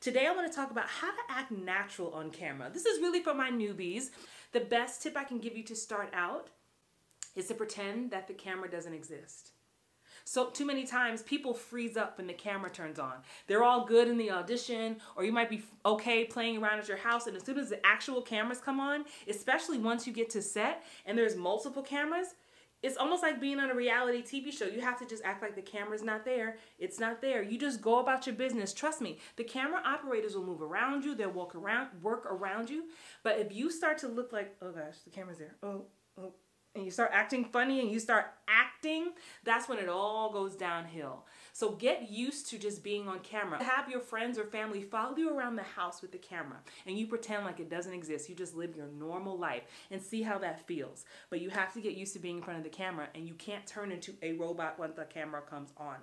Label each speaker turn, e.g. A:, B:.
A: Today I want to talk about how to act natural on camera. This is really for my newbies. The best tip I can give you to start out is to pretend that the camera doesn't exist. So too many times people freeze up when the camera turns on. They're all good in the audition or you might be okay playing around at your house and as soon as the actual cameras come on, especially once you get to set and there's multiple cameras, it's almost like being on a reality TV show. You have to just act like the camera's not there. It's not there. You just go about your business. Trust me, the camera operators will move around you. They'll walk around, work around you. But if you start to look like, oh gosh, the camera's there. Oh, you start acting funny and you start acting, that's when it all goes downhill. So get used to just being on camera. Have your friends or family follow you around the house with the camera and you pretend like it doesn't exist. You just live your normal life and see how that feels. But you have to get used to being in front of the camera and you can't turn into a robot when the camera comes on.